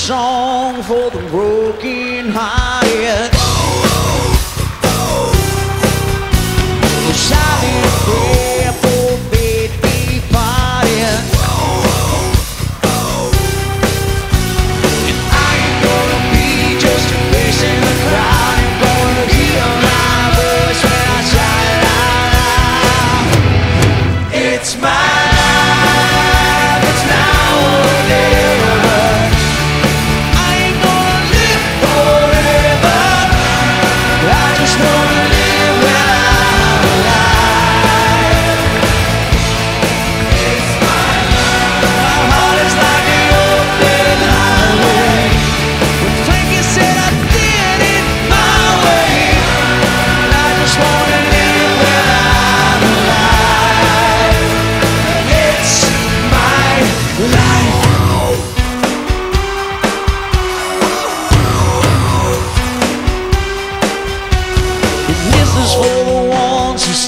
song for the broken heart.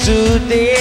And